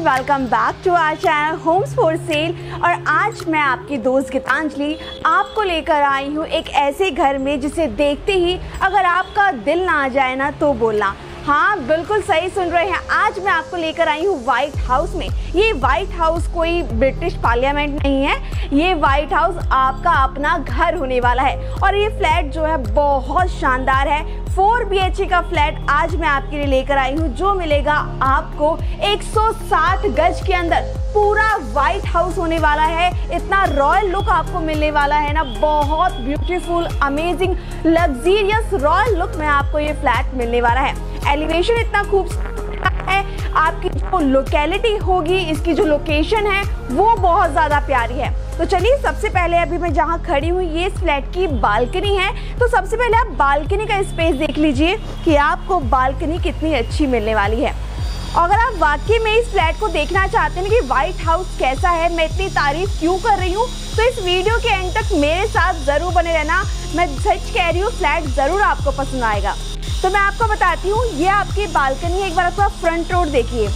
Welcome back to our channel homes for sale और आज मैं आपकी दोस्त गीतांजलि आपको लेकर आई हूँ एक ऐसे घर में जिसे देखते ही अगर आपका दिल ना आ जाए ना तो बोलना। हाँ बिल्कुल सही सुन रहे हैं। आज मैं आपको लेकर आई हूँ व्हाइट हाउस में। ये व्हाइट हाउस कोई ब्रिटिश पार्लियामेंट नहीं है। ये व्हाइट हाउस आपका अपना घर होने वाला है। और ये फ्लैट जो है, बहुत शानदार है। फोर बी का फ्लैट आज मैं आपके लिए लेकर आई हूँ। जो मिलेगा आपको 160 गज के अंदर। पूरा व्हाइट हाउस होने वाला है। इतना रॉयल लुक आपको मिलने वाला है ना। बहुत beautiful amazing luxurious royal look में आपको ये फ्लैट मिलने वाला है। एलिवेशन इतना खूबसूरत है। आपकी जो लोकेलिटी होगी, इसकी जो लोकेशन है, वो बहुत ज़्यादा प्यारी है। तो चलिए, सबसे पहले अभी मैं जहाँ खड़ी हूँ, ये इस फ्लैट की बालकनी है। तो सबसे पहले आप बालकनी का स्पेस देख लीजिए कि आपको बालकनी कितनी अच्छी मिलने वाली है। अगर आप वाकई में इस फ्लैट को देखना चाहते हैं कि व्हाइट हाउस कैसा है, मैं इतनी तारीफ़ क्यों कर रही हूँ तो इस वीडियो के एंड तक मेरे साथ ज़रूर बने रहना। मैं सच कह रही हूँ, फ्लैट ज़रूर आपको पसंद आएगा। तो मैं आपको बताती हूँ, ये आपकी बालकनी है, एक बार आपका फ्रंट रोड देखिए।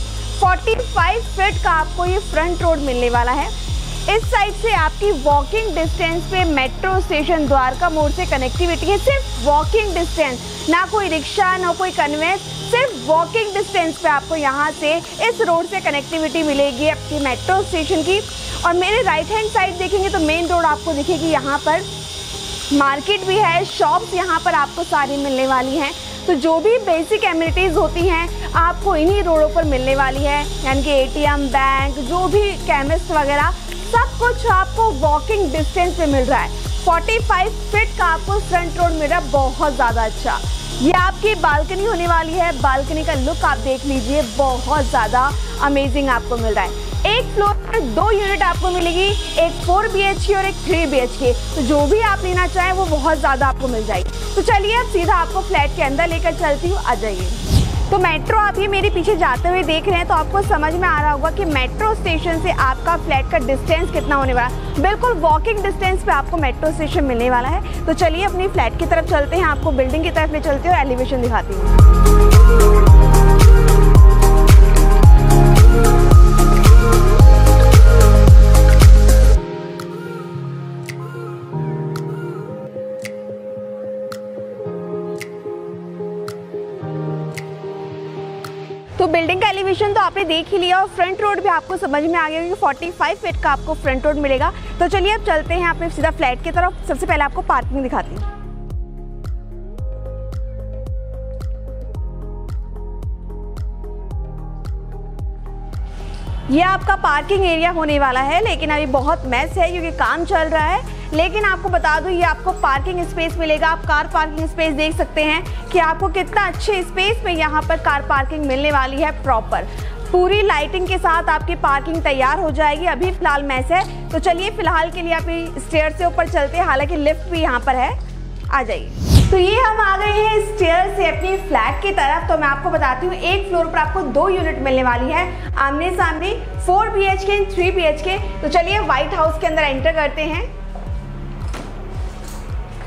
45 फीट का आपको ये फ्रंट रोड मिलने वाला है। इस साइड से आपकी वॉकिंग डिस्टेंस पे मेट्रो स्टेशन द्वारका मोड़ से कनेक्टिविटी है, सिर्फ़ वॉकिंग डिस्टेंस ना कोई रिक्शा, ना कोई कन्वेंस सिर्फ़ वॉकिंग डिस्टेंस पे आपको यहाँ से इस रोड से कनेक्टिविटी मिलेगी आपकी मेट्रो स्टेशन की। और मेरे राइट हैंड साइड देखेंगे तो मेन रोड आपको दिखेगी यहाँ पर। मार्केट भी है शॉप्स यहाँ पर आपको सारी मिलने वाली हैं। तो जो भी बेसिक एम्यूनिटीज़ होती हैं, आपको इन्हीं रोडों पर मिलने वाली है। यानी कि एटीएम बैंक जो भी केमिस्ट वगैरह, सब कुछ आपको वॉकिंग डिस्टेंस पे मिल रहा है। 45 फीट का आपको फ्रंट रोड है बहुत ज़्यादा अच्छा। ये आपकी बालकनी होने वाली है। बालकनी का लुक आप देख लीजिए, बहुत ज़्यादा अमेजिंग आपको मिल रहा है। एक फ्लोर पर दो यूनिट आपको मिलेगी, एक फोर बी एच और एक थ्री बी एच तो जो भी आप लेना चाहें, वो बहुत ज़्यादा आपको मिल जाएगी। तो चलिए अब सीधा आपको फ्लैट के अंदर लेकर चलती हूँ। आ जाइए। तो मेट्रो आप ये मेरे पीछे जाते हुए देख रहे हैं तो आपको समझ में आ रहा होगा कि मेट्रो स्टेशन से आपका फ्लैट का डिस्टेंस कितना होने वाला है। बिल्कुल वॉकिंग डिस्टेंस पे आपको मेट्रो स्टेशन मिलने वाला है। तो चलिए अपनी फ्लैट की तरफ़ चलते हैं, आपको बिल्डिंग की तरफ़ ले चलते हैं और एलिवेशन दिखाती हूँ। बिल्डिंग का एलिवेशन तो आपने देख ही लिया और फ्रंट रोड भी आपको समझ में आ गया कि 45 फीट का आपको फ्रंट रोड मिलेगा। तो चलिए अब चलते हैं आपने सीधा फ्लैट की तरफ़। सबसे पहले आपको पार्किंग दिखाती हूँ। ये आपका पार्किंग एरिया होने वाला है, लेकिन अभी बहुत मैस है, क्योंकि काम चल रहा है। लेकिन आपको बता दूँ, ये आपको पार्किंग स्पेस मिलेगा। आप कार पार्किंग स्पेस देख सकते हैं कि आपको कितना अच्छे स्पेस में यहाँ पर कार पार्किंग मिलने वाली है प्रॉपर पूरी लाइटिंग के साथ आपकी पार्किंग तैयार हो जाएगी। अभी फ़िलहाल मैस है। तो चलिए, फ़िलहाल के लिए आप स्टेयर से ऊपर चलते हैं। हालाँकि लिफ्ट भी यहाँ पर है। आ जाइए। तो ये हम आ गए हैं स्टेयर से अपनी फ्लैट की तरफ़। तो मैं आपको बताती हूँ, एक फ्लोर पर आपको दो यूनिट मिलने वाली है। आमने सामने four B H K and three B H K तो चलिए व्हाइट हाउस के अंदर एंटर करते हैं।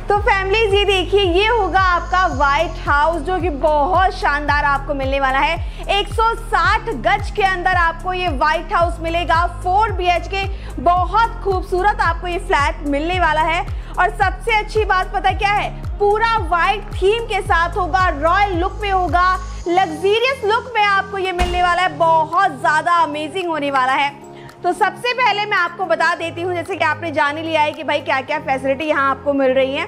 तो फैमिलीज़ ये देखिए, ये होगा आपका व्हाइट हाउस जो कि बहुत शानदार आपको मिलने वाला है। 160 गज के अंदर आपको ये व्हाइट हाउस मिलेगा। 4 बीएचके बहुत खूबसूरत आपको ये फ्लैट मिलने वाला है। और सबसे अच्छी बात पता क्या है? पूरा व्हाइट थीम के साथ होगा रॉयल लुक में होगा लग्जीरियस लुक में आपको ये मिलने वाला है। बहुत ज़्यादा अमेजिंग होने वाला है। तो सबसे पहले मैं आपको बता देती हूँ, जैसे कि आपने जान ही लिया है कि भाई क्या क्या फैसिलिटी यहाँ आपको मिल रही है।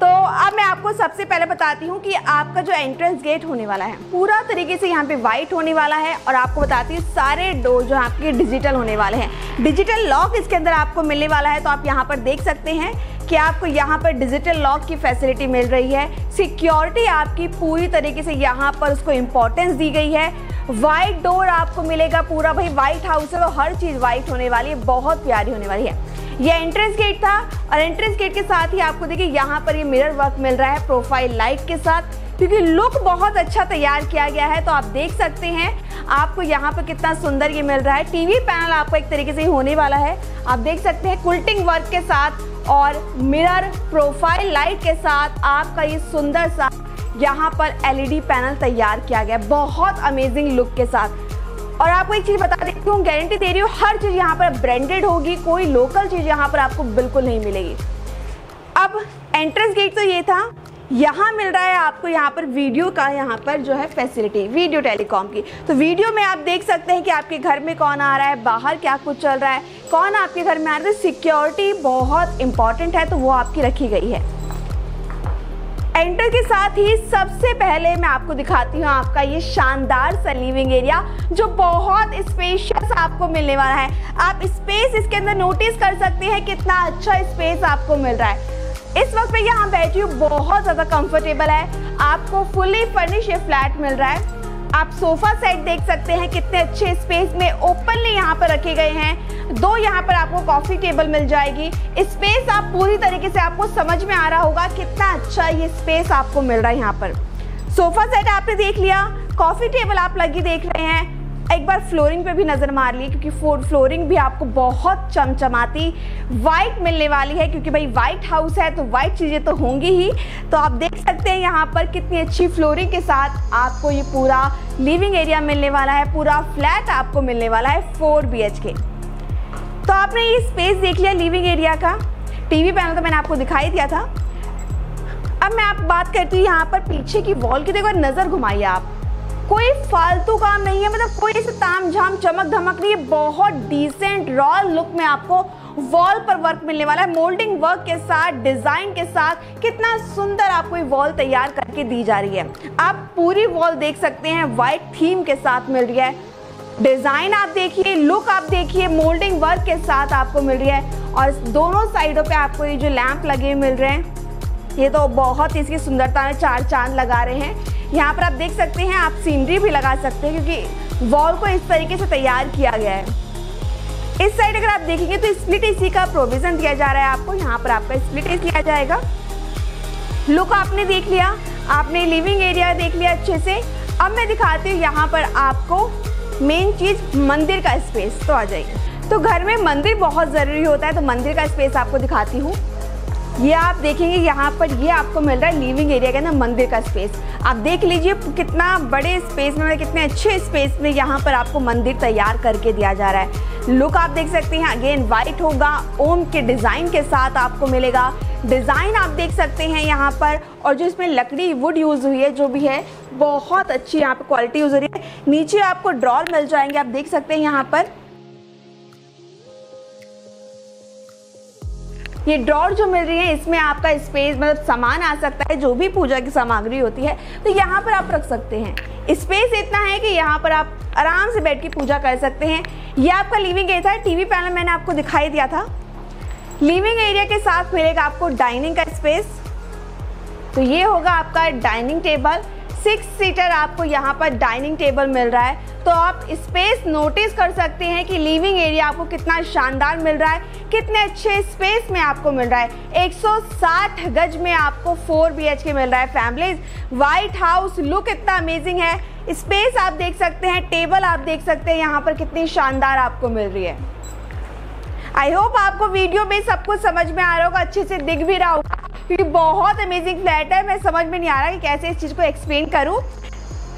तो अब मैं आपको सबसे पहले बताती हूँ कि आपका जो एंट्रेंस गेट होने वाला है, पूरा तरीके से यहाँ पे वाइट होने वाला है और आपको बताती हूँ, सारे डोर जो आपके डिजिटल होने वाले हैं। डिजिटल लॉक इसके अंदर आपको मिलने वाला है तो आप यहाँ पर देख सकते हैं कि आपको यहाँ पर डिजिटल लॉक की फैसिलिटी मिल रही है। सिक्योरिटी आपकी पूरी तरीके से यहाँ पर उसको इम्पोर्टेंस दी गई है। वाइट डोर आपको मिलेगा पूरा। भाई वाइट हाउस है तो हर चीज़ वाइट होने वाली है, बहुत प्यारी होने वाली है। ये एंट्रेंस गेट था और एंट्रेंस गेट के साथ ही आपको देखिए, यहाँ पर ये मिरर वर्क मिल रहा है प्रोफ़ाइल लाइट के साथ, क्योंकि लुक बहुत अच्छा तैयार किया गया है। तो आप देख सकते हैं, आपको यहाँ पर कितना सुंदर ये मिल रहा है। टीवी पैनल आपको एक तरीके से होने वाला है। आप देख सकते हैं कुल्टिंग वर्क के साथ और मिरर प्रोफ़ाइल लाइट के साथ आपका ये सुंदर सा यहाँ पर एलईडी पैनल तैयार किया गया। बहुत अमेजिंग लुक के साथ। और आपको एक चीज़ बता देती हूँ गारंटी दे रही हूँ, हर चीज़ यहाँ पर ब्रांडेड होगी, कोई लोकल चीज़ यहाँ पर आपको बिल्कुल नहीं मिलेगी। अब एंट्रेंस गेट तो ये था, यहाँ मिल रहा है आपको यहाँ पर वीडियो का, यहाँ पर जो है फैसिलिटी वीडियो टेलीकॉम की। तो वीडियो में आप देख सकते हैं कि आपके घर में कौन आ रहा है, बाहर क्या कुछ चल रहा है, कौन आपके घर में आ रहा है। सिक्योरिटी बहुत इंपॉर्टेंट है तो वो आपकी रखी गई है। एंटर के साथ ही सबसे पहले मैं आपको दिखाती हूँ आपका ये शानदार सा लिविंग एरिया, जो बहुत स्पेशियस आपको मिलने वाला है। आप स्पेस इसके अंदर नोटिस कर सकते हैं कितना अच्छा स्पेस आपको मिल रहा है। इस वक्त मैं यहाँ बैठी हूँ, बहुत ज़्यादा कंफर्टेबल है। आपको फुली फर्निश ये फ्लैट मिल रहा है। आप सोफा सेट देख सकते हैं कितने अच्छे स्पेस में ओपनली यहाँ पर रखे गए हैं। दो यहाँ पर आपको कॉफ़ी टेबल मिल जाएगी। स्पेस आप पूरी तरीके से आपको समझ में आ रहा होगा कितना अच्छा ये स्पेस आपको मिल रहा है यहाँ पर। सोफा सेट आपने देख लिया कॉफ़ी टेबल आप लगी देख रहे हैं। एक बार फ्लोरिंग पे भी नज़र मार ली क्योंकि फ्लोरिंग भी आपको बहुत चमचमाती वाइट मिलने वाली है, क्योंकि भाई वाइट हाउस है तो वाइट चीज़ें तो होंगी ही। तो आप देख सकते हैं यहाँ पर कितनी अच्छी फ्लोरिंग के साथ आपको ये पूरा लिविंग एरिया मिलने वाला है, पूरा फ्लैट आपको मिलने वाला है फोर बी के तो आपने ये स्पेस देख लिया लिविंग एरिया का। टीवी पैनल तो मैंने आपको दिखाई दिया था। अब मैं आप बात करती हूँ यहाँ पर पीछे की वॉल की, देखो नज़र घुमाइए आप। कोई फालतू काम नहीं है मतलब कोई ऐसे ताम झाम चमक धमक नहीं है। बहुत डिसेंट रॉयल लुक में आपको वॉल पर वर्क मिलने वाला है। मोल्डिंग वर्क के साथ डिज़ाइन के साथ कितना सुंदर आपको ये वॉल तैयार करके दी जा रही है। आप पूरी वॉल देख सकते हैं व्हाइट थीम के साथ मिल रही है। डिज़ाइन आप देखिए लुक आप देखिए मोल्डिंग वर्क के साथ आपको मिल रही है। और दोनों साइडों पे आपको ये जो लैंप लगे मिल रहे हैं ये तो बहुत इसकी सुंदरता में चार चाँद लगा रहे हैं। यहाँ पर आप देख सकते हैं, आप सीनरी भी लगा सकते हैं, क्योंकि वॉल को इस तरीके से तैयार किया गया है। इस साइड अगर आप देखेंगे तो स्प्लिट एसी का प्रोविज़न दिया जा रहा है आपको। यहाँ पर आपका स्प्लिट एसी लिया जाएगा। लुक आपने देख लिया, आपने लिविंग एरिया देख लिया अच्छे से। अब मैं दिखाती हूँ यहाँ पर आपको मेन चीज़, मंदिर का स्पेस तो आ जाइए तो घर में मंदिर बहुत ज़रूरी होता है तो मंदिर का स्पेस आपको दिखाती हूँ। ये आप देखेंगे, यहाँ पर ये आपको मिल रहा है लिविंग एरिया के ना मंदिर का स्पेस आप देख लीजिए कितना बड़े स्पेस में मतलब कितने अच्छे स्पेस में यहाँ पर आपको मंदिर तैयार करके दिया जा रहा है। लुक आप देख सकते हैं अगेन वाइट होगा, ओम के डिज़ाइन के साथ आपको मिलेगा। डिज़ाइन आप देख सकते हैं यहाँ पर, और जो इसमें लकड़ी वुड यूज़ हुई है, जो भी है, बहुत अच्छी यहाँ पर क्वालिटी यूज़ हो रही है। नीचे आपको ड्रॉर मिल जाएँगे, आप देख सकते हैं यहाँ पर। ये ड्रॉर जो मिल रही है, इसमें आपका स्पेस मतलब सामान आ सकता है, जो भी पूजा की सामग्री होती है तो यहाँ पर आप रख सकते हैं। स्पेस इतना है कि यहाँ पर आप आराम से बैठ के पूजा कर सकते हैं। ये आपका लिविंग एरिया है टीवी पैनल मैंने आपको दिखाई दिया था। लिविंग एरिया के साथ मिलेगा आपको डाइनिंग का स्पेस तो ये होगा आपका डाइनिंग टेबल सिक्स सीटर आपको यहाँ पर डाइनिंग टेबल मिल रहा है। तो आप स्पेस नोटिस कर सकते हैं कि लिविंग एरिया आपको कितना शानदार मिल रहा है, कितने अच्छे स्पेस में आपको मिल रहा है। 160 गज में आपको 4 बी मिल रहा है, फैमिलीज़। व्हाइट हाउस लुक इतना अमेजिंग है। स्पेस आप देख सकते हैं, टेबल आप देख सकते हैं, यहाँ पर कितनी शानदार आपको मिल रही है। आई होप आपको वीडियो में सब कुछ समझ में आ रहा होगा, अच्छे से दिख भी रहा होगा। क्योंकि बहुत अमेजिंग फ्लैट है। मैं समझ में नहीं आ रहा कि कैसे इस चीज़ को एक्सप्लेन करूँ।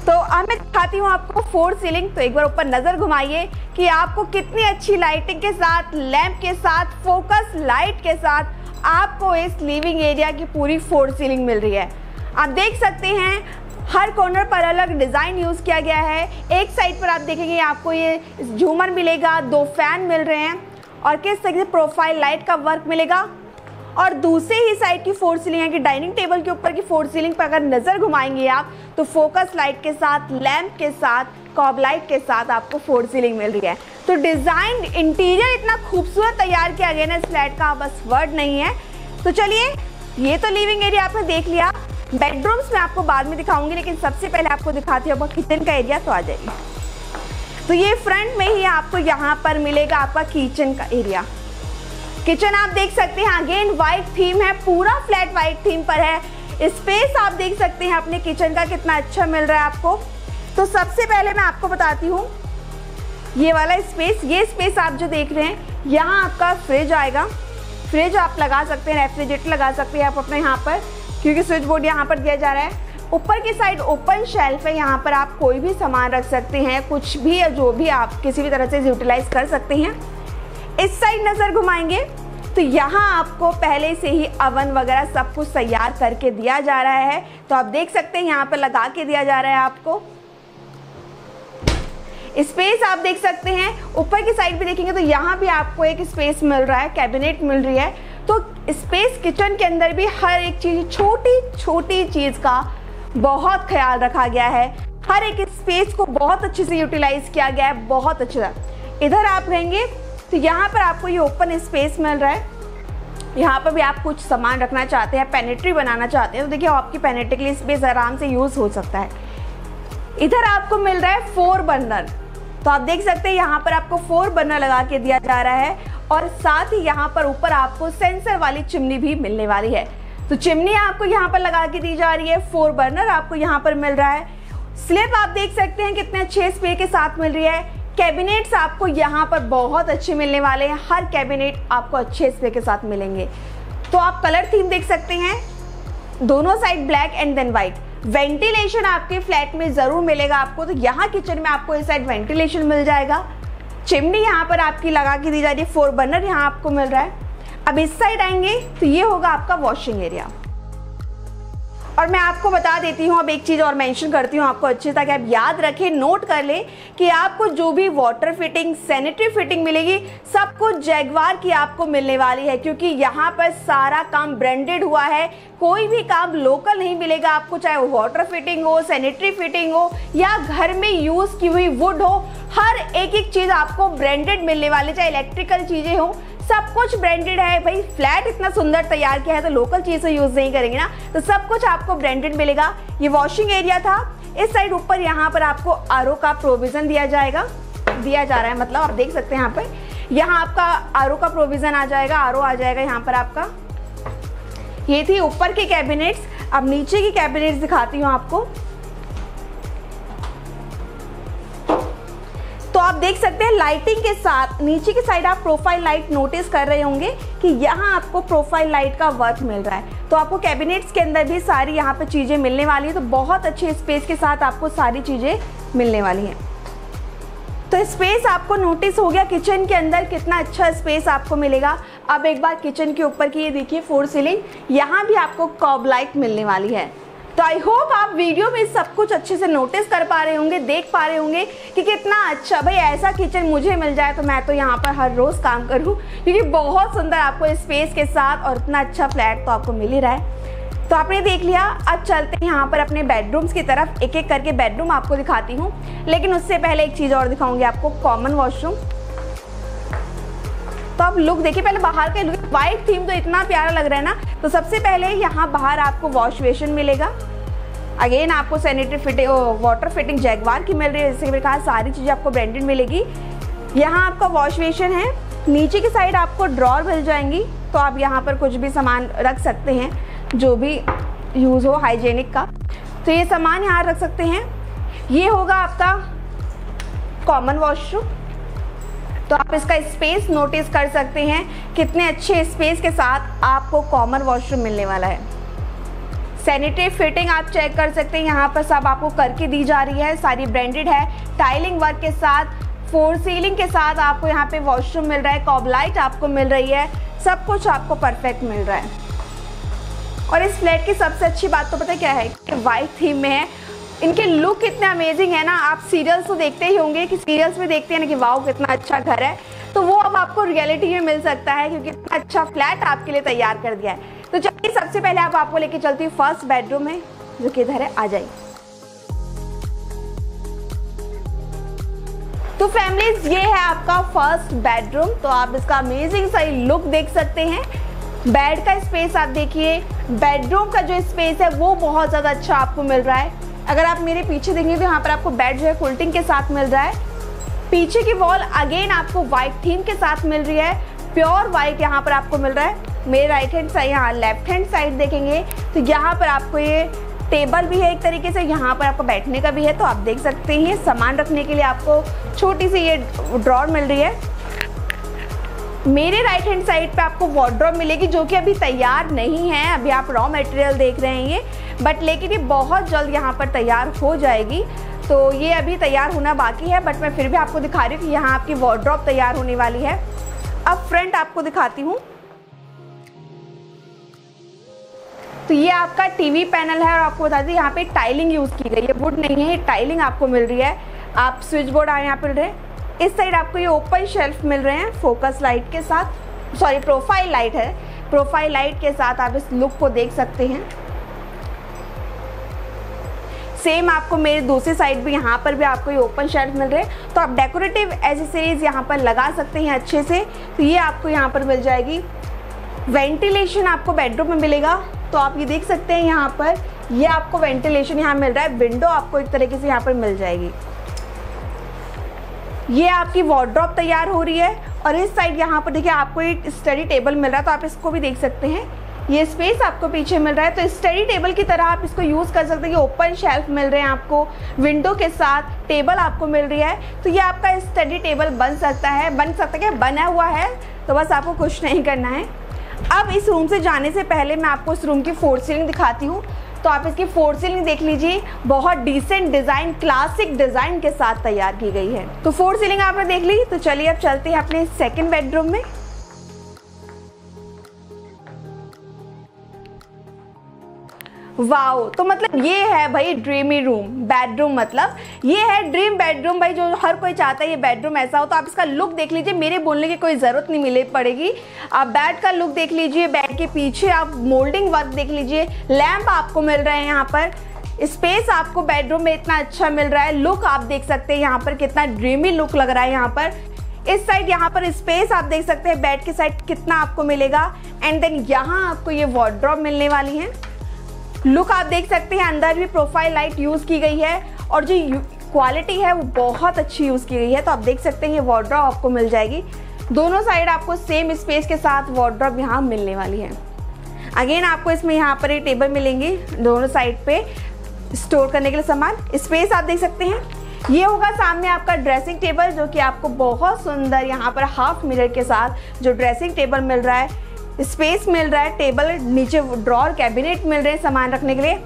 तो अब मैं दिखाती हूँ आपको फोर सीलिंग तो एक बार ऊपर नज़र घुमाइए कि आपको कितनी अच्छी लाइटिंग के साथ लैंप के साथ फोकस लाइट के साथ आपको इस लिविंग एरिया की पूरी फोर सीलिंग मिल रही है। आप देख सकते हैं, हर कॉर्नर पर अलग डिज़ाइन यूज़ किया गया है। एक साइड पर आप देखेंगे आपको ये झूमर मिलेगा, दो फ़ैन मिल रहे हैं। और किस तरीके से प्रोफ़ाइल लाइट का वर्क मिलेगा? और दूसरे ही साइड की फोर सीलिंग है कि डाइनिंग टेबल के ऊपर की फोर सीलिंग पर अगर नज़र घुमाएँगे आप तो फोकस लाइट के साथ लैंप के साथ कॉब लाइट के साथ आपको फोर सीलिंग मिल रही है। तो डिज़ाइन इंटीरियर इतना खूबसूरत तैयार किया गया ना इस फ्लैट का, बस वर्ड नहीं है। तो चलिए, ये तो लिविंग एरिया आपने देख लिया। बेडरूम्स में आपको बाद में दिखाऊँगी, लेकिन सबसे पहले आपको दिखाती हूँ किचन का एरिया तो आ जाएगी तो ये फ्रंट में ही आपको यहाँ पर मिलेगा आपका किचन का एरिया किचन आप देख सकते हैं, अगेन व्हाइट थीम है, पूरा फ्लैट व्हाइट थीम पर है। स्पेस आप देख सकते हैं अपने किचन का कितना अच्छा मिल रहा है आपको। तो सबसे पहले मैं आपको बताती हूँ, ये वाला स्पेस ये स्पेस आप जो देख रहे हैं, यहाँ आपका फ्रिज आएगा। फ्रिज आप लगा सकते हैं रेफ्रिजरेटर लगा सकते हैं आप अपने यहाँ पर, क्योंकि स्विच बोर्ड यहाँ पर दिया जा रहा है। ऊपर की साइड ओपन शेल्फ है, यहाँ पर आप कोई भी सामान रख सकते हैं, कुछ भी या जो भी आप किसी भी तरह से यूटिलाइज कर सकते हैं। इस साइड नज़र घुमाएँगे। तो यहाँ आपको पहले से ही अवन वगैरह सब कुछ तैयार करके दिया जा रहा है। तो आप देख सकते हैं, यहाँ पर लगा के दिया जा रहा है आपको। स्पेस आप देख सकते हैं, ऊपर की साइड भी देखेंगे तो यहाँ भी आपको एक स्पेस मिल रहा है, कैबिनेट मिल रही है। तो स्पेस किचन के अंदर भी हर एक चीज़, छोटी छोटी चीज़ का बहुत ख्याल रखा गया है। हर एक स्पेस को बहुत अच्छे से यूटिलाइज किया गया है, बहुत अच्छा। इधर आप रहेंगे तो यहाँ पर आपको ये ओपन स्पेस मिल रहा है। यहाँ पर भी आप कुछ सामान रखना चाहते हैं पेनेट्री बनाना चाहते हैं तो देखिए आपकी पेनेट्री के लिए स्पेस आराम से यूज़ हो सकता है। इधर आपको मिल रहा है फोर बर्नर तो आप देख सकते हैं यहाँ पर आपको फोर बर्नर लगा के दिया जा रहा है, और साथ ही यहाँ पर ऊपर आपको सेंसर वाली चिमनी भी मिलने वाली है। तो चिमनी आपको यहाँ पर लगा के दी जा रही है फोर बर्नर आपको यहाँ पर मिल रहा है। स्लिप आप देख सकते हैं कितने अच्छे स्प्रे के साथ मिल रही है। कैबिनेट्स आपको यहाँ पर बहुत अच्छे मिलने वाले हैं। हर कैबिनेट आपको अच्छे स्प्रे के साथ मिलेंगे। तो आप कलर थीम देख सकते हैं। दोनों side black and then white ventilation आपके फ्लैट में ज़रूर मिलेगा आपको। तो यहाँ किचन में आपको इस साइड वेंटिलेशन मिल जाएगा। चिमनी यहाँ पर आपकी लगा के दी जा रही है। फोर बर्नर यहाँ आपको मिल रहा है। अब इस साइड आएँगे तो ये होगा आपका वॉशिंग एरिया और मैं आपको बता देती हूँ, अब एक चीज़ और मेंशन करती हूँ आपको अच्छे ताकि आप याद रखें नोट कर लें कि आपको जो भी वाटर फिटिंग सैनिटरी फिटिंग मिलेगी सब कुछ जैगवार की आपको मिलने वाली है, क्योंकि यहाँ पर सारा काम ब्रांडेड हुआ है। कोई भी काम लोकल नहीं मिलेगा आपको, चाहे वो वाटर फिटिंग हो सैनिटरी फिटिंग हो, या घर में यूज़ की हुई वुड हो, हर एक एक चीज़ आपको ब्रांडेड मिलने वाली, चाहे इलेक्ट्रिकल चीज़ें हो सब कुछ ब्रांडेड है। भाई फ्लैट इतना सुंदर तैयार किया है तो लोकल चीज़ यूज़ नहीं करेंगे ना। तो सब कुछ आपको ब्रांडेड मिलेगा। ये वॉशिंग एरिया था। इस साइड ऊपर यहाँ पर आपको आरओ का प्रोविज़न दिया जाएगा। दिया जा रहा है मतलब आप देख सकते हैं यहाँ पर यहाँ आपका आरओ का प्रोविज़न आ जाएगा आरओ आ जाएगा यहाँ पर आपका। ये थी ऊपर के कैबिनेट्स अब नीचे की कैबिनेट्स दिखाती हूँ आपको। देख सकते हैं लाइटिंग के साथ, नीचे की साइड आप प्रोफ़ाइल लाइट नोटिस कर रहे होंगे कि यहाँ आपको प्रोफ़ाइल लाइट का वर्क मिल रहा है। तो आपको कैबिनेट्स के अंदर भी सारी यहाँ पर चीज़ें मिलने वाली है तो बहुत अच्छे स्पेस के साथ आपको सारी चीज़ें मिलने वाली हैं। तो स्पेस आपको नोटिस हो गया किचन के अंदर कितना अच्छा स्पेस आपको मिलेगा। अब एक बार किचन के ऊपर की ये देखिए फोर सीलिंग यहाँ भी आपको कॉब लाइट मिलने वाली है। तो आई होप आप वीडियो में सब कुछ अच्छे से नोटिस कर पा रहे होंगे, देख पा रहे होंगे कि कितना अच्छा भाई ऐसा किचन मुझे मिल जाए तो मैं तो यहाँ पर हर रोज़ काम करूँ। क्योंकि बहुत सुंदर आपको स्पेस के साथ और इतना अच्छा फ्लैट तो आपको मिल ही रहा है। तो आपने देख लिया, अब चलते हैं यहाँ पर अपने बेडरूम्स की तरफ़। एक एक करके बेडरूम आपको दिखाती हूँ। लेकिन उससे पहले एक चीज़ और दिखाऊँगी आपको कॉमन वॉशरूम तो आप लुक देखिए, पहले बाहर का लुक वाइट थीम तो इतना प्यारा लग रहा है ना तो सबसे पहले यहाँ बाहर आपको वॉश बेसन मिलेगा। अगेन आपको sanitary fitting water fitting Jaquar की मिल रही है, जैसे मैंने कहा सारी चीज़ें आपको ब्रांडेड मिलेगी। यहाँ आपका वॉश बेसन है, नीचे की साइड आपको ड्रॉर मिल जाएँगी तो आप यहाँ पर कुछ भी सामान रख सकते हैं, जो भी यूज़ हो हाइजेनिक का। तो ये सामान यहाँ रख सकते हैं। ये होगा आपका कॉमन वॉशरूम तो आप इसका स्पेस नोटिस कर सकते हैं कितने अच्छे स्पेस के साथ आपको कॉमन वॉशरूम मिलने वाला है। सैनिटरी फिटिंग आप चेक कर सकते हैं। यहाँ पर सब आपको करके दी जा रही है। सारी ब्रांडेड है। टाइलिंग वर्क के साथ फोर सीलिंग के साथ आपको यहाँ पे वॉशरूम मिल रहा है। कॉबलाइट आपको मिल रही है। सब कुछ आपको परफेक्ट मिल रहा है। और इस फ्लैट की सबसे अच्छी बात तो पता क्या है? कि वाइट थीम में है। इनके लुक कितने अमेजिंग है ना, आप सीरियल्स तो देखते ही होंगे कि सीरियल्स में देखते हैं ना कि वाओ कितना अच्छा घर है। तो वो अब आपको रियलिटी में मिल सकता है क्योंकि इतना अच्छा फ्लैट आपके लिए तैयार कर दिया है। तो चलिए, सबसे पहले आप आपको लेके चलती हूँ फ़र्स्ट बेडरूम है जो कि इधर है, आ जाइए। तो फैमिलीज़ ये है आपका फ़र्स्ट बेडरूम तो आप इसका अमेजिंग सही लुक देख सकते हैं। बेड का स्पेस आप देखिए। बेडरूम का जो स्पेस है, वो बहुत ज़्यादा अच्छा आपको मिल रहा है। अगर आप मेरे पीछे देखेंगे तो यहाँ पर आपको बेड जो है फुल्टिंग के साथ मिल रहा है। पीछे की वॉल अगेन आपको वाइट थीम के साथ मिल रही है। प्योर वाइट यहाँ पर आपको मिल रहा है। मेरे राइट हैंड साइड यहाँ लेफ़्ट हैंड साइड देखेंगे तो यहाँ पर आपको ये टेबल भी है एक तरीके से। यहाँ पर आपको बैठने का भी है तो आप देख सकते हैं सामान रखने के लिए आपको छोटी सी ये ड्रॉर मिल रही है। मेरे राइट हैंड साइड पे आपको वार्ड्रॉप मिलेगी, जो कि अभी तैयार नहीं है। अभी आप रॉ मटेरियल देख रहे हैं ये। बट लेकिन ये बहुत जल्द यहाँ पर तैयार हो जाएगी। तो ये अभी तैयार होना बाकी है, बट मैं फिर भी आपको दिखा रही हूँ कि यहाँ आपकी वार्ड्रॉप तैयार होने वाली है। अब फ्रंट आपको दिखाती हूँ। तो ये आपका टीवी पैनल है और आपको बता दें, यहाँ पे टाइलिंग यूज़ की गई है। वुड नहीं है टाइलिंग आपको मिल रही है। आप स्विच बोर्ड आए यहाँ पर रहे। इस साइड आपको ये ओपन शेल्फ मिल रहे हैं फोकस लाइट के साथ। सॉरी प्रोफ़ाइल लाइट है। प्रोफ़ाइल लाइट के साथ आप इस लुक को देख सकते हैं। सेम आपको मेरे दूसरी साइड भी, यहाँ पर भी आपको ये ओपन शेल्फ मिल रहे हैं। तो आप डेकोरेटिव एसेसरीज यहाँ पर लगा सकते हैं अच्छे से। तो ये आपको यहाँ पर मिल जाएगी। वेंटिलेशन आपको बेडरूम में मिलेगा। तो आप ये देख सकते हैं यहाँ पर, ये आपको वेंटिलेशन यहाँ मिल रहा है। विंडो आपको एक तरीके से यहाँ पर मिल जाएगी। ये आपकी वार्ड्रॉप तैयार हो रही है। और इस साइड यहाँ पर देखिए, आपको एक स्टडी टेबल मिल रहा है। तो आप इसको भी देख सकते हैं। ये स्पेस आपको पीछे मिल रहा है। तो स्टडी टेबल की तरह आप इसको यूज़ कर सकते हैं। कि ओपन शेल्फ मिल रहे हैं आपको। विंडो के साथ टेबल आपको मिल रही है। तो ये आपका स्टडी टेबल बन सकता है। बन सकता है बना हुआ है। तो बस आपको कुछ नहीं करना है। अब इस रूम से जाने से पहले मैं आपको इस रूम की फोर सीलिंग दिखाती हूँ। तो आप इसकी फोर सीलिंग देख लीजिए। बहुत डिसेंट डिज़ाइन क्लासिक डिज़ाइन के साथ तैयार की गई है। तो फोर सीलिंग आपने देख ली। तो चलिए अब चलते हैं अपने सेकेंड बेडरूम में। वाओ तो मतलब ये है भाई ड्रीमी रूम बेडरूम मतलब। ये है ड्रीम बेडरूम भाई, जो हर कोई चाहता है ये बेडरूम ऐसा हो। तो आप इसका लुक देख लीजिए, मेरे बोलने की कोई ज़रूरत नहीं मिले पड़ेगी। आप बेड का लुक देख लीजिए बेड के पीछे आप मोल्डिंग वर्क देख लीजिए। लैम्प आपको मिल रहे हैं यहाँ पर। स्पेस आपको बेडरूम में इतना अच्छा मिल रहा है। लुक आप देख सकते हैं यहाँ पर, कितना ड्रीमी लुक लग रहा है यहाँ पर। इस साइड यहाँ पर स्पेस आप देख सकते हैं बेड के साइड कितना आपको मिलेगा। एंड देन यहाँ आपको ये वॉर्ड्रॉप मिलने वाली है। लुक आप देख सकते हैं, अंदर भी प्रोफ़ाइल लाइट यूज़ की गई है और जो क्वालिटी है, वो बहुत अच्छी यूज़ की गई है। तो आप देख सकते हैं, ये वार्ड्रॉप आपको मिल जाएगी। दोनों साइड आपको सेम स्पेस के साथ वार्ड्रॉप यहाँ मिलने वाली है। अगेन आपको इसमें यहाँ पर ये टेबल मिलेंगे दोनों साइड पे स्टोर करने के लिए सामान। स्पेस आप देख सकते हैं। ये होगा सामने आपका ड्रेसिंग टेबल जो कि आपको बहुत सुंदर यहाँ पर हाफ़ मिरर के साथ जो ड्रेसिंग टेबल मिल रहा है। स्पेस मिल रहा है, टेबल नीचे ड्रॉर कैबिनेट मिल रहे हैं सामान रखने के लिए।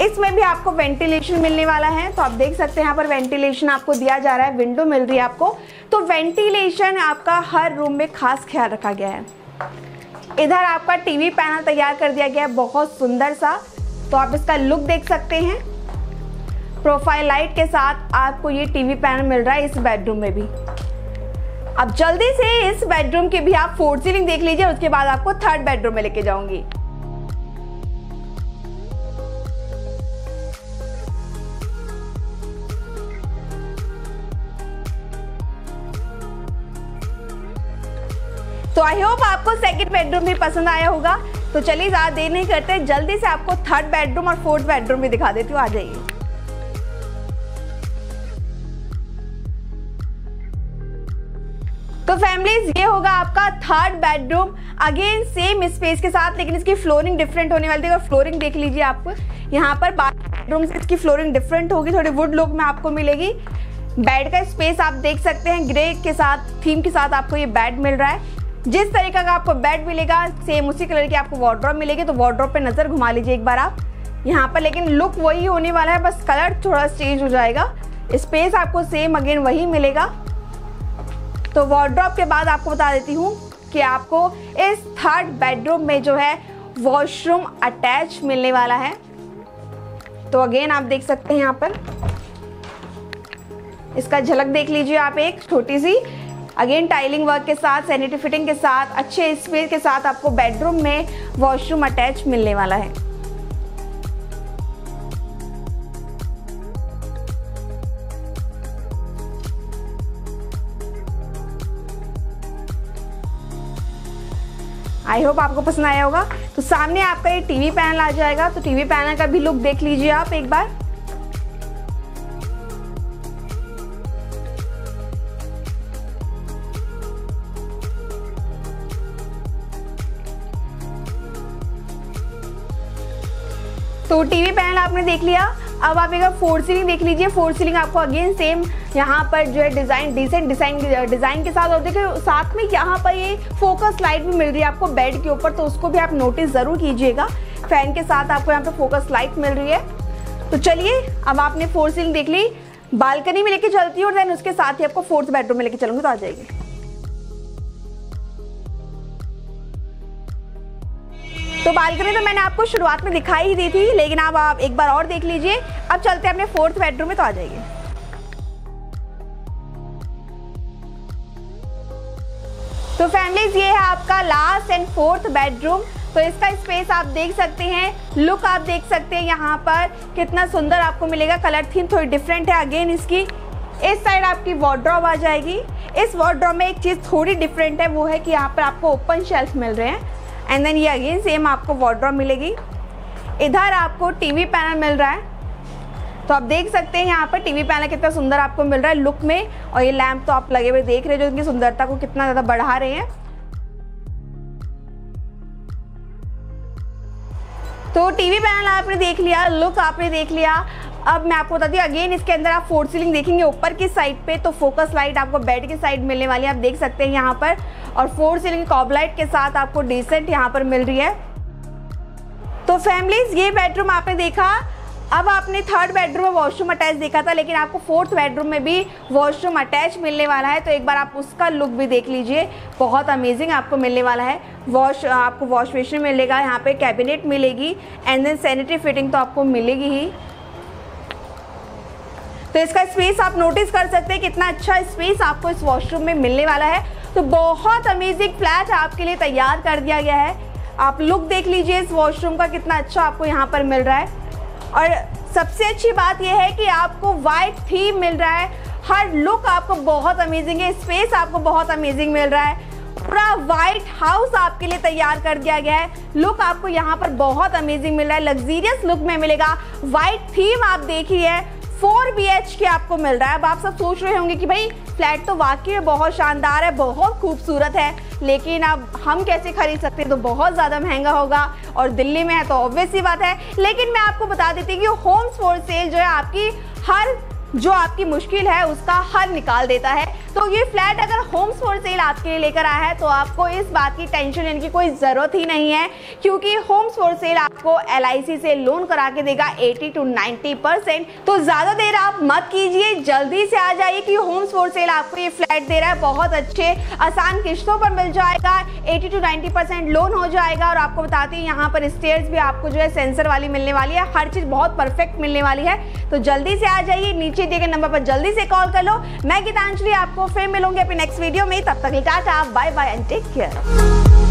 इसमें भी आपको वेंटिलेशन मिलने वाला है तो आप देख सकते हैं यहाँ पर वेंटिलेशन आपको दिया जा रहा है विंडो मिल रही है आपको। तो वेंटिलेशन आपका हर रूम में खास ख्याल रखा गया है। इधर आपका टीवी पैनल तैयार कर दिया गया है, बहुत सुंदर सा। तो आप इसका लुक देख सकते हैं। प्रोफ़ाइल लाइट के साथ आपको ये टीवी पैनल मिल रहा है इस बेडरूम में भी। अब जल्दी से इस बेडरूम की भी आप फोर्थ सीलिंग देख लीजिए उसके बाद आपको थर्ड बेडरूम में लेके जाऊँगी। तो आई होप आपको सेकंड बेडरूम भी पसंद आया होगा। तो चलिए ज़्यादा देर नहीं करते, जल्दी से आपको थर्ड बेडरूम और फोर्थ बेडरूम भी दिखा देती हूँ, आ जाइए। ये होगा आपका third bedroom again same space के साथ, लेकिन इसकी फ्लोरिंग डिफरेंट होने वाली थी। फ्लोरिंग देख लीजिए आप। यहाँ पर बेडरूम से इसकी फ्लोरिंग डिफरेंट होगी। थोड़ी वुड लुक में आपको मिलेगी। बेड का स्पेस आप देख सकते हैं। ग्रे के साथ थीम के साथ आपको ये बेड मिल रहा है। जिस तरीका का आपको बेड मिलेगा सेम उसी कलर की आपको वार्ड्रॉप मिलेगी। तो वार्ड्रॉप पे नज़र घुमा लीजिए एक बार आप। यहाँ पर लेकिन लुक वही होने वाला है। बस कलर थोड़ा चेंज हो जाएगा। स्पेस आपको सेम अगेन वही मिलेगा। तो वार्ड्रॉप के बाद आपको बता देती हूँ कि आपको इस थर्ड बेडरूम में जो है वॉशरूम अटैच मिलने वाला है। तो अगेन आप देख सकते हैं यहाँ पर। इसका झलक देख लीजिए आप एक छोटी सी। अगेन टाइलिंग वर्क के साथ सैनिटरी फिटिंग के साथ, अच्छे स्पेस के साथ आपको बेडरूम में वॉशरूम अटैच मिलने वाला है। आई होप आपको पसंद आया होगा। तो सामने आपका ये टीवी पैनल आ जाएगा। तो टीवी पैनल का भी लुक देख लीजिए आप एक बार। तो टीवी पैनल आपने देख लिया। अब आप एक बार फोर सीलिंग देख लीजिए। फोर सीलिंग आपको अगेन सेम यहाँ पर जो है डिज़ाइन डिसेंट डिज़ाइन डिज़ाइन के साथ और देखिए, साथ में यहाँ पर ये फोकस लाइट भी मिल रही है आपको बेड के ऊपर तो उसको भी आप नोटिस ज़रूर कीजिएगा। फ़ैन के साथ आपको यहाँ पे फोकस लाइट मिल रही है। तो चलिए, अब आपने फोर सीलिंग देख ली। बालकनी में लेके चलती है और देन उसके साथ ही आपको फोर्थ बेडरूम में लेके चलूँगी तो आ जाएगी तो बालकनी तो मैंने आपको शुरुआत में दिखाई ही दी थी, लेकिन अब आप एक बार और देख लीजिए। अब चलते हैं अपने फोर्थ बेडरूम में तो आ जाइए। तो फैमिलीज़ ये है आपका लास्ट एंड फोर्थ बेडरूम तो इसका स्पेस आप देख सकते हैं लुक आप देख सकते हैं यहाँ पर. कितना सुंदर आपको मिलेगा कलर थीम थोड़ी डिफरेंट है अगेन इसकी. इस साइड आपकी वॉड्रॉप आ जाएगी. इस वॉड्रॉप में एक चीज़ थोड़ी डिफरेंट है, वो है कि यहाँ पर आपको ओपन शेल्फ मिल रहे हैं. एंड देन ये अगेन सेम आपको वॉड्रॉप मिलेगी. इधर आपको टीवी पैनल मिल रहा है. तो आप देख सकते हैं यहाँ पर टीवी पैनल कितना सुंदर आपको मिल रहा है लुक में। और ये लैंप तो आप लगे हुए देख रहे हैं जो इनकी सुंदरता को कितना ज़्यादा बढ़ा रहे हैं। तो टीवी पैनल आपने देख लिया लुक आपने देख लिया। अब मैं आपको बताती हूँ अगेन इसके अंदर आप फोर सीलिंग देखेंगे, ऊपर की साइड पे तो फोकस लाइट आपको बेड की साइड मिलने वाली है, आप देख सकते हैं यहाँ पर। और फोर सीलिंग कॉब लाइट के साथ आपको डिसेंट यहाँ पर मिल रही है। तो फैमिलीज़ ये बेडरूम आपने देखा अब आपने थर्ड बेडरूम में वॉशरूम अटैच देखा था, लेकिन आपको फोर्थ बेडरूम में भी वॉशरूम अटैच मिलने वाला है तो एक बार आप उसका लुक भी देख लीजिए। बहुत अमेजिंग आपको मिलने वाला है। वॉश आपको वॉश बेसिन मिलेगा, यहाँ पे कैबिनेट मिलेगी एंड देन सैनिटरी फिटिंग तो आपको मिलेगी ही। तो इसका स्पेस आप नोटिस कर सकते हैं कितना अच्छा स्पेस आपको इस वॉशरूम में मिलने वाला है। तो बहुत अमेजिंग फ्लैट आपके लिए तैयार कर दिया गया है। आप लुक देख लीजिए इस वॉशरूम का कितना अच्छा आपको यहाँ पर मिल रहा है। और सबसे अच्छी बात यह है कि आपको वाइट थीम मिल रहा है। हर लुक आपको बहुत अमेजिंग है। स्पेस आपको बहुत अमेजिंग मिल रहा है। पूरा वाइट हाउस आपके लिए तैयार कर दिया गया है। लुक आपको यहाँ पर बहुत अमेजिंग मिल रहा है। लग्जीरियस लुक में मिलेगा। वाइट थीम आप देखिए फोर बी एच के आपको मिल रहा है। अब आप सब सोच रहे होंगे कि भाई, फ्लैट तो वाकई में बहुत शानदार है, बहुत खूबसूरत है, लेकिन अब हम कैसे खरीद सकते हैं? तो बहुत ज़्यादा महँगा होगा और दिल्ली में है तो ऑब्वियस ही बात है। लेकिन मैं आपको बता देती हूँ कि होम्स फॉर सेल जो है आपकी हर, जो आपकी मुश्किल है, उसका हल निकाल देता है। तो ये फ्लैट अगर होम्स फॉर सेल आपके लिए लेकर आया है तो आपको इस बात की टेंशन लेने की कोई ज़रूरत ही नहीं है, क्योंकि होम्स फॉर सेल आपको एलआईसी से लोन करा के देगा 80 टू 90 परसेंट तो ज़्यादा देर आप मत कीजिए, जल्दी से आ जाइए कि होम्स फॉर सेल आपको ये फ्लैट दे रहा है, बहुत अच्छे, आसान किश्तों पर मिल जाएगा एटी टू 90 परसेंट लोन हो जाएगा, और आपको बताते हैं यहाँ पर स्टेयर्स भी आपको जो है सेंसर वाली मिलने वाली है, हर चीज़ बहुत परफेक्ट मिलने वाली है। तो जल्दी से आ जाइए, नीचे दिए गए नंबर पर जल्दी से कॉल कर लो। मैं गीतांजलि आपको फिर मिलोंगे अपने नेक्स्ट वीडियो में। तब तक tata bye bye and take care